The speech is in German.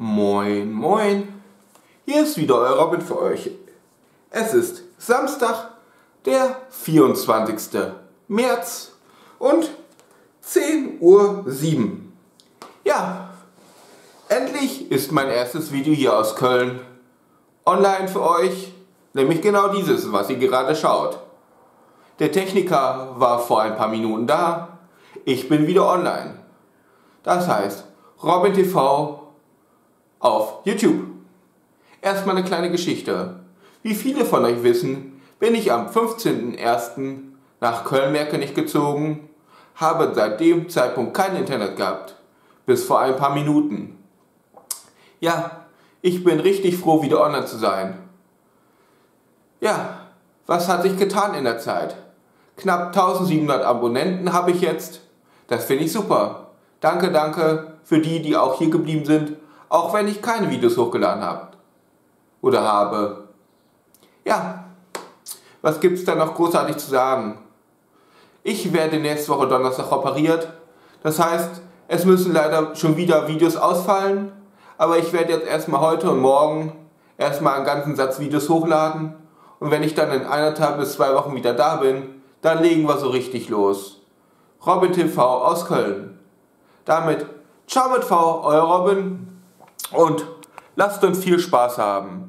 Moin, moin. Hier ist wieder euer Robin für euch. Es ist Samstag, der 24. März und 10.07 Uhr. Ja, endlich ist mein erstes Video hier aus Köln online für euch. Nämlich genau dieses, was ihr gerade schaut. Der Techniker war vor ein paar Minuten da. Ich bin wieder online. Das heißt, Robin TV auf YouTube. Erstmal eine kleine Geschichte. Wie viele von euch wissen, bin ich am 15.01. nach Köln-Merkenich gezogen, habe seit dem Zeitpunkt kein Internet gehabt, bis vor ein paar Minuten. Ja, ich bin richtig froh, wieder online zu sein. Ja, was hat sich getan in der Zeit? Knapp 1700 Abonnenten habe ich jetzt. Das finde ich super. Danke, danke für die, die auch hier geblieben sind, auch wenn ich keine Videos hochgeladen habe. Oder habe. Ja, was gibt es da noch großartig zu sagen? Ich werde nächste Woche Donnerstag operiert. Das heißt, es müssen leider schon wieder Videos ausfallen. Aber ich werde jetzt erstmal heute und morgen erstmal einen ganzen Satz Videos hochladen. Und wenn ich dann in eineinhalb bis zwei Wochen wieder da bin, dann legen wir so richtig los. Robin TV aus Köln. Damit ciao mit V, euer Robin und lasst uns viel Spaß haben.